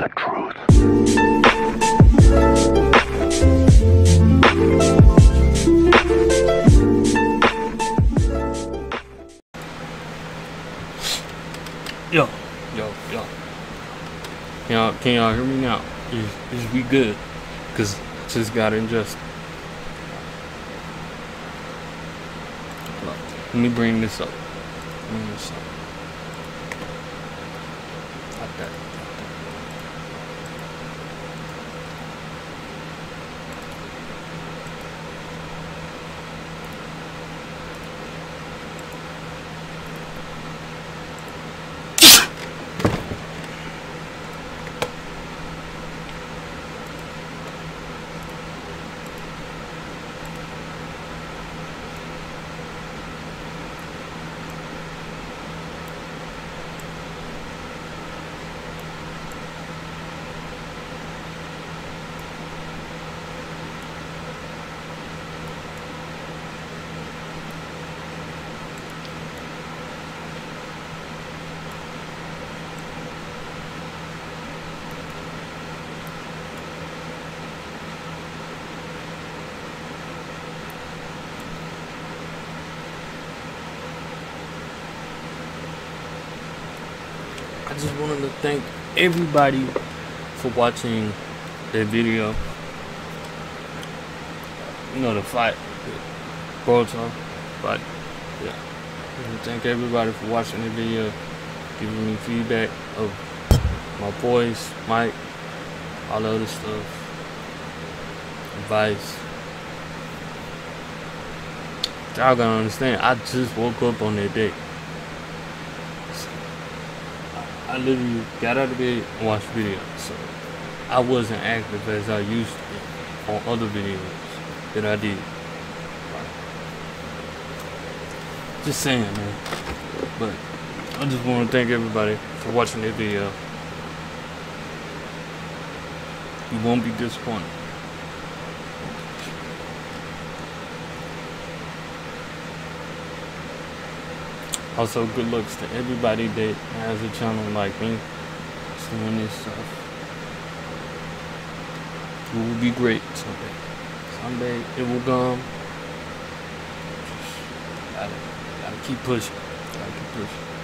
the truth. Yo, yo, yo. Can y'all, can y'all hear me now? Is, is we good? Cause just got ingest. Let me bring this up. Bring this up. Like that. I just wanted to thank everybody for watching the video. You know the fight, the Boruto fight. Yeah. Thank everybody for watching the video, giving me feedback of my voice, mic, all the other stuff, advice. Y'all gotta understand, I just woke up on that day. I literally got out of bed and watched videos. So I wasn't active as I used to be on other videos that I did. Just saying, man. But I just want to thank everybody for watching this video. You won't be disappointed. Also, good looks to everybody that has a channel like me, that's doing this stuff. It will be great someday. Someday it will come. Gotta, gotta keep pushing. Gotta keep pushing.